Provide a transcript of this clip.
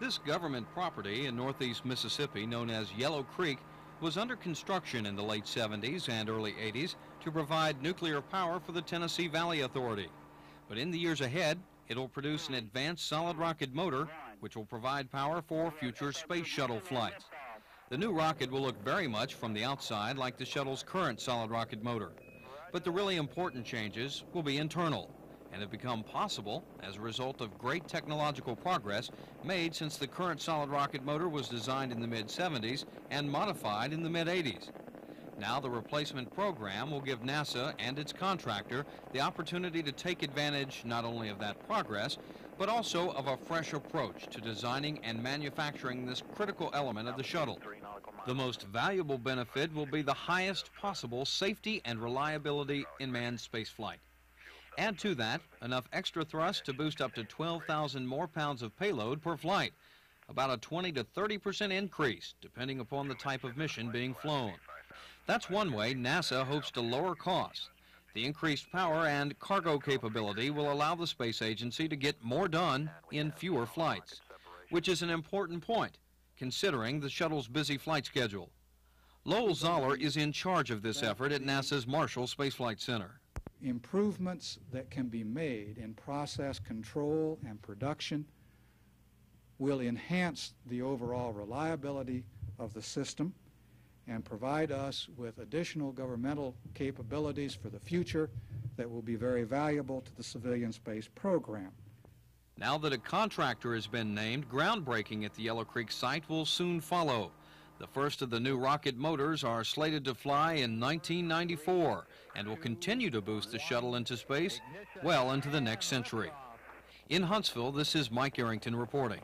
This government property in northeast Mississippi, known as Yellow Creek, was under construction in the late 70s and early 80s to provide nuclear power for the Tennessee Valley Authority. But in the years ahead, it'll produce an advanced solid rocket motor which will provide power for future space shuttle flights. The new rocket will look very much from the outside like the shuttle's current solid rocket motor. But the really important changes will be internal and have become possible as a result of great technological progress made since the current solid rocket motor was designed in the mid-70s and modified in the mid-80s. Now the replacement program will give NASA and its contractor the opportunity to take advantage not only of that progress, but also of a fresh approach to designing and manufacturing this critical element of the shuttle. The most valuable benefit will be the highest possible safety and reliability in manned spaceflight. Add to that enough extra thrust to boost up to 12,000 more pounds of payload per flight, about a 20 to 30 percent increase depending upon the type of mission being flown. That's one way NASA hopes to lower costs. The increased power and cargo capability will allow the space agency to get more done in fewer flights, which is an important point considering the shuttle's busy flight schedule. Lowell Zoller is in charge of this effort at NASA's Marshall Space Flight Center improvements that can be made in process control and production will enhance the overall reliability of the system and provide us with additional governmental capabilities for the future that will be very valuable to the civilian space program. Now that a contractor has been named, groundbreaking at the Yellow Creek site will soon follow. The first of the new rocket motors are slated to fly in 1994 and will continue to boost the shuttle into space well into the next century. In Huntsville, this is Mike Arrington reporting.